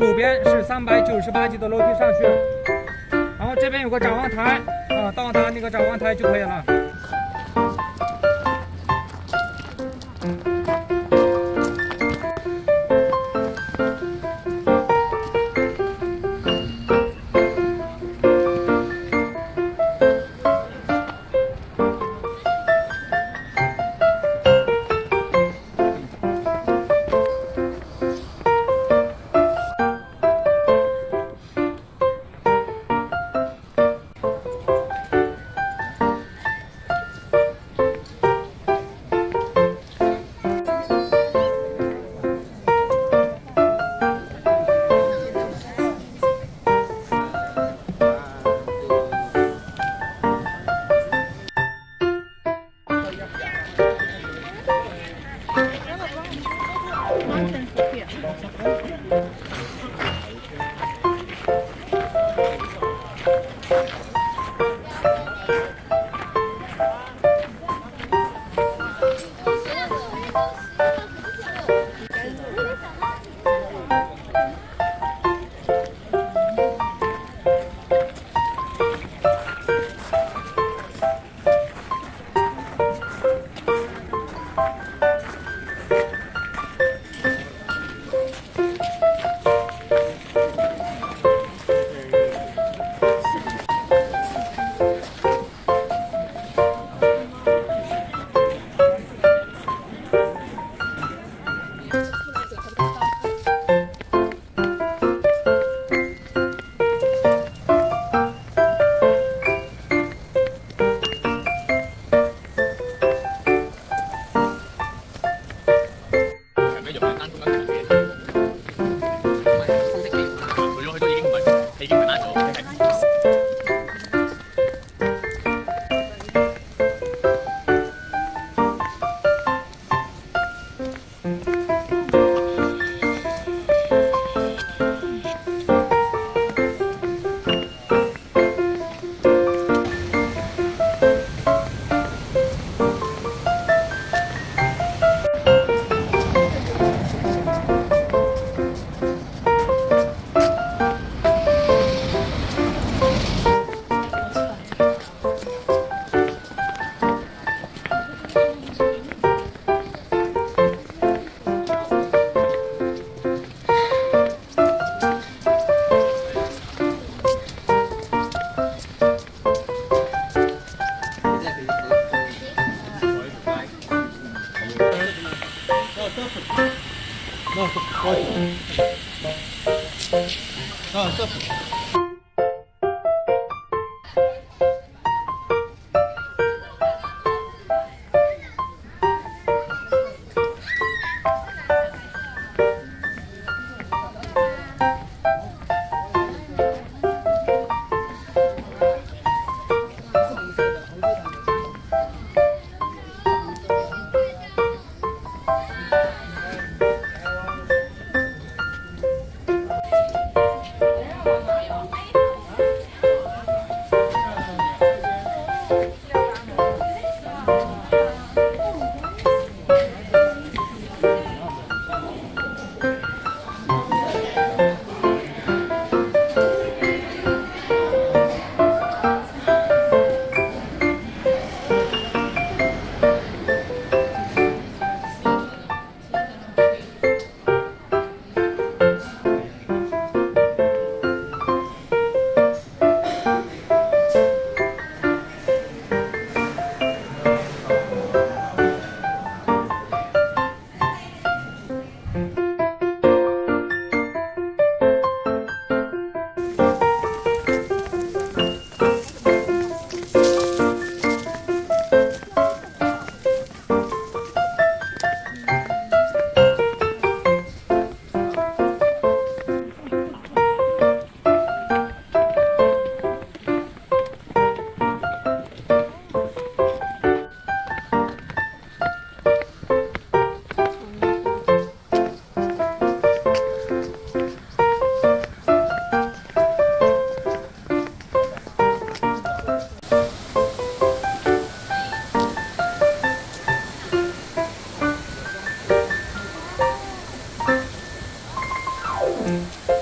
左边是三百九十八级的楼梯上去，然后这边有个展望台，啊，到达那个展望台就可以了。完全随便。Mm-hmm.